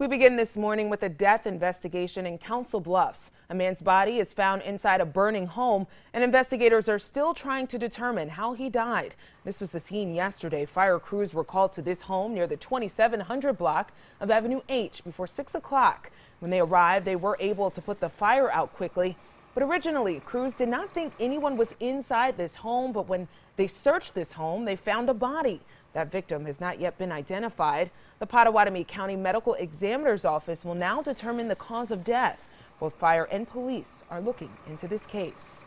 We begin this morning with a death investigation in Council Bluffs. A man's body is found inside a burning home, and investigators are still trying to determine how he died. This was the scene yesterday. Fire crews were called to this home near the 2700 block of Avenue H before 6 o'clock. When they arrived, they were able to put the fire out quickly. But originally, crews did not think anyone was inside this home, but when they searched this home, they found a body. That victim has not yet been identified. The Pottawattamie County Medical Examiner's Office will now determine the cause of death. Both fire and police are looking into this case.